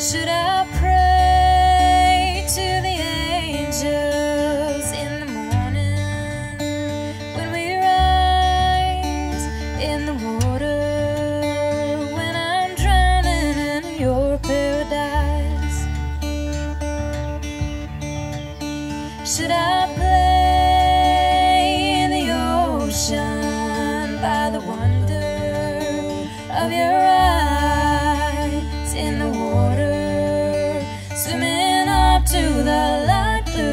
Should I pray to the angels in the morning when we rise in the water? When I'm drowning in your paradise, should I?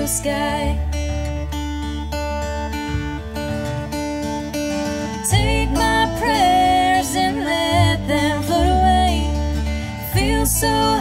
blue sky. Take my prayers and let them float away. Feel so